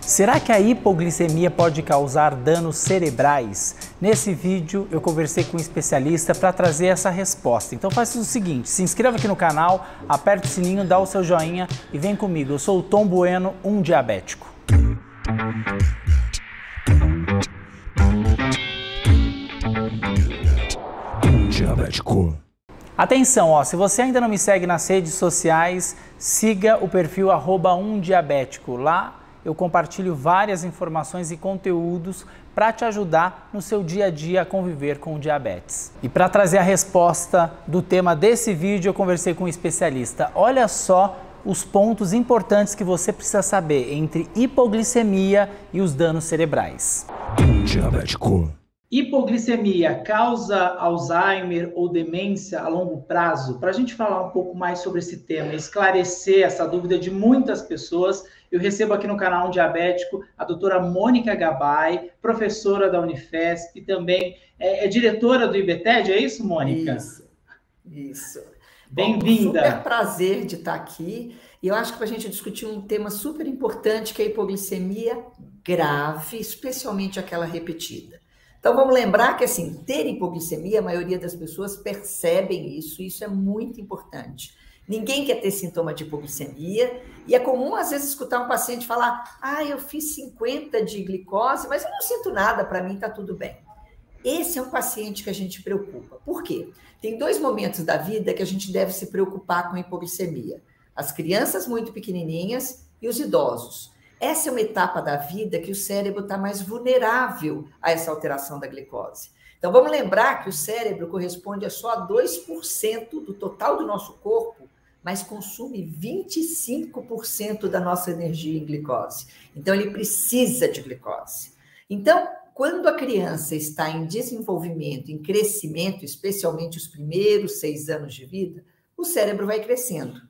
Será que a hipoglicemia pode causar danos cerebrais? Nesse vídeo eu conversei com um especialista para trazer essa resposta. Então faça o seguinte, se inscreva aqui no canal, aperte o sininho, dá o seu joinha e vem comigo. Eu sou o Tom Bueno, um diabético. Um diabético. Atenção, ó, se você ainda não me segue nas redes sociais, siga o perfil arroba um diabético. Lá eu compartilho várias informações e conteúdos para te ajudar no seu dia a dia a conviver com o diabetes. E para trazer a resposta do tema desse vídeo, eu conversei com um especialista. Olha só os pontos importantes que você precisa saber entre hipoglicemia e os danos cerebrais. Diabético. Hipoglicemia causa Alzheimer ou demência a longo prazo? Para a gente falar um pouco mais sobre esse tema, esclarecer essa dúvida de muitas pessoas, eu recebo aqui no canal Um Diabético a doutora Mônica Gabay, professora da Unifesp e também é, é, diretora do IBTED, é isso, Mônica? Isso, isso. Bem-vinda. Super prazer de estar aqui. E eu acho que para a gente discutir um tema super importante, que é a hipoglicemia grave, especialmente aquela repetida. Então vamos lembrar que assim, ter hipoglicemia, a maioria das pessoas percebem isso, isso é muito importante. Ninguém quer ter sintoma de hipoglicemia, e é comum às vezes escutar um paciente falar: "Ah, eu fiz 50 de glicose, mas eu não sinto nada, para mim está tudo bem". Esse é um paciente que a gente preocupa. Por quê? Tem dois momentos da vida que a gente deve se preocupar com hipoglicemia: as crianças muito pequenininhas e os idosos. Essa é uma etapa da vida que o cérebro está mais vulnerável a essa alteração da glicose. Então, vamos lembrar que o cérebro corresponde a só 2% do total do nosso corpo, mas consome 25% da nossa energia em glicose. Então, ele precisa de glicose. Então, quando a criança está em desenvolvimento, em crescimento, especialmente os primeiros seis anos de vida, o cérebro vai crescendo.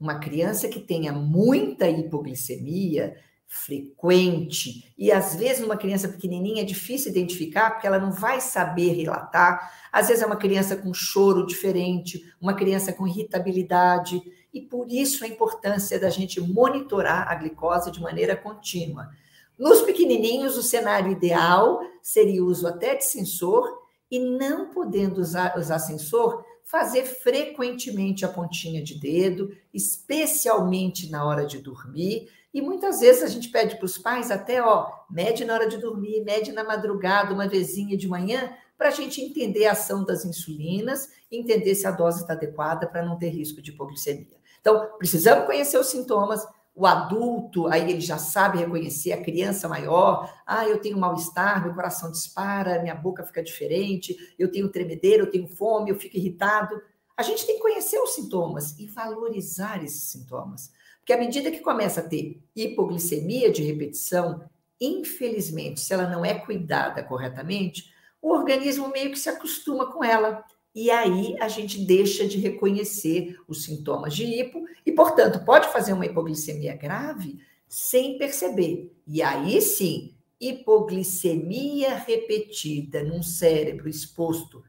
Uma criança que tenha muita hipoglicemia, frequente, e às vezes numa criança pequenininha é difícil identificar, porque ela não vai saber relatar. Às vezes é uma criança com choro diferente, uma criança com irritabilidade, e por isso a importância da gente monitorar a glicose de maneira contínua. Nos pequenininhos, o cenário ideal seria o uso até de sensor, e não podendo usar, usar sensor, fazer frequentemente a pontinha de dedo, especialmente na hora de dormir, e muitas vezes a gente pede para os pais até, ó, mede na hora de dormir, mede na madrugada, uma vezinha de manhã, para a gente entender a ação das insulinas, entender se a dose está adequada para não ter risco de hipoglicemia. Então, precisamos conhecer os sintomas. O adulto, aí ele já sabe reconhecer, a criança maior, ah, eu tenho mal-estar, meu coração dispara, minha boca fica diferente, eu tenho tremedeira, eu tenho fome, eu fico irritado. A gente tem que conhecer os sintomas e valorizar esses sintomas. Porque à medida que começa a ter hipoglicemia de repetição, infelizmente, se ela não é cuidada corretamente, o organismo meio que se acostuma com ela. E aí a gente deixa de reconhecer os sintomas de hipo e, portanto, pode fazer uma hipoglicemia grave sem perceber. E aí sim, hipoglicemia repetida num cérebro exposto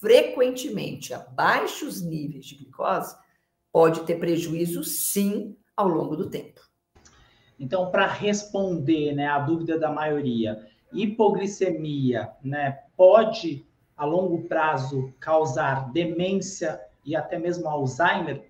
frequentemente a baixos níveis de glicose pode ter prejuízo, sim, ao longo do tempo. Então, para responder né, a dúvida da maioria, hipoglicemia né, pode, a longo prazo, causar demência e até mesmo Alzheimer?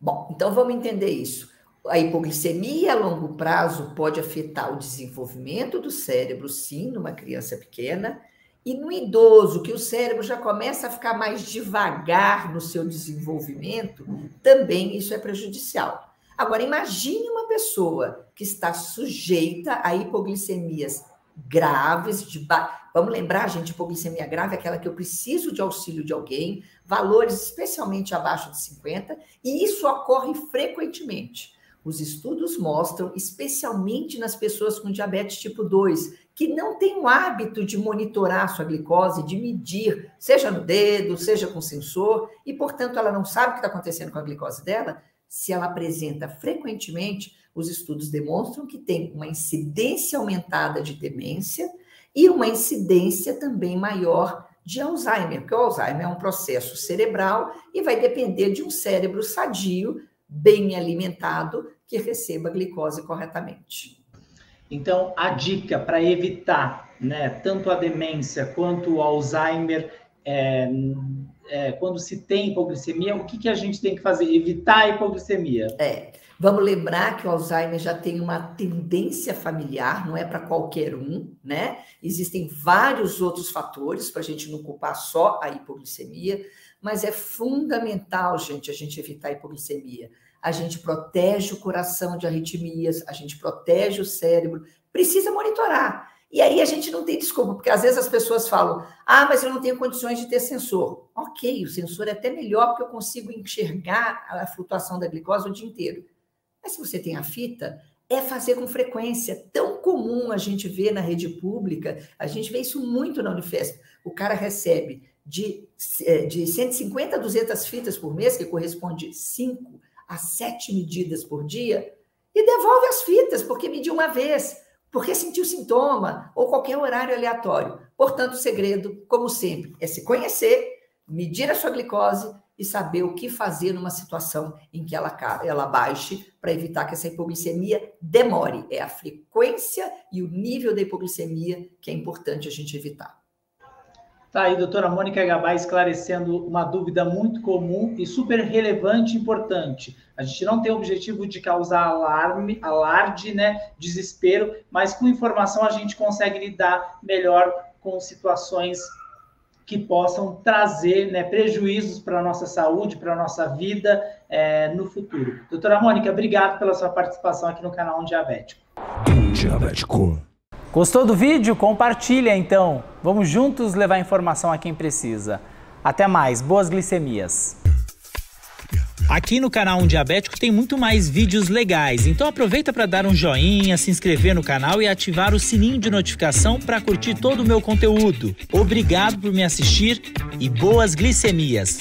Bom, então vamos entender isso. A hipoglicemia a longo prazo pode afetar o desenvolvimento do cérebro, sim, numa criança pequena, e no idoso, que o cérebro já começa a ficar mais devagar no seu desenvolvimento, também isso é prejudicial. Agora, imagine uma pessoa que está sujeita a hipoglicemias graves, de ba... vamos lembrar, gente, hipoglicemia grave é aquela que eu preciso de auxílio de alguém, valores especialmente abaixo de 50, e isso ocorre frequentemente. Os estudos mostram, especialmente nas pessoas com diabetes tipo 2, que não têm o hábito de monitorar sua glicose, de medir, seja no dedo, seja com sensor, e, portanto, ela não sabe o que está acontecendo com a glicose dela, se ela apresenta frequentemente, os estudos demonstram que tem uma incidência aumentada de demência e uma incidência também maior de Alzheimer, porque o Alzheimer é um processo cerebral e vai depender de um cérebro sadio, bem alimentado, que receba a glicose corretamente. Então, a dica para evitar né, tanto a demência quanto o Alzheimer, é, é, quando se tem hipoglicemia, o que, que a gente tem que fazer? Evitar a hipoglicemia. É. Vamos lembrar que o Alzheimer já tem uma tendência familiar, não é para qualquer um, né? Existem vários outros fatores para a gente não culpar só a hipoglicemia, mas é fundamental, gente, a gente evitar a hipoglicemia. A gente protege o coração de arritmias, a gente protege o cérebro, precisa monitorar. E aí a gente não tem desculpa, porque às vezes as pessoas falam: ah, mas eu não tenho condições de ter sensor. Ok, o sensor é até melhor porque eu consigo enxergar a flutuação da glicose o dia inteiro. Mas se você tem a fita, é fazer com frequência. Tão comum a gente ver na rede pública, a gente vê isso muito na Unifesp. O cara recebe de, é, de 150 a 200 fitas por mês, que corresponde 5 a 7 medidas por dia, e devolve as fitas, porque mediu uma vez porque sentiu sintoma ou qualquer horário aleatório. Portanto, o segredo, como sempre, é se conhecer, medir a sua glicose e saber o que fazer numa situação em que ela, ela baixe para evitar que essa hipoglicemia demore. É a frequência e o nível da hipoglicemia que é importante a gente evitar. Tá aí, doutora Mônica Gabay esclarecendo uma dúvida muito comum e super relevante e importante. A gente não tem o objetivo de causar alarme, alarde, né, desespero, mas com informação a gente consegue lidar melhor com situações que possam trazer né, prejuízos para a nossa saúde, para a nossa vida é, no futuro. Doutora Mônica, obrigado pela sua participação aqui no canal Um Diabético. Um Diabético. Gostou do vídeo? Compartilha então. Vamos juntos levar informação a quem precisa. Até mais, boas glicemias. Aqui no canal Um Diabético tem muito mais vídeos legais, então aproveita para dar um joinha, se inscrever no canal e ativar o sininho de notificação para curtir todo o meu conteúdo. Obrigado por me assistir e boas glicemias.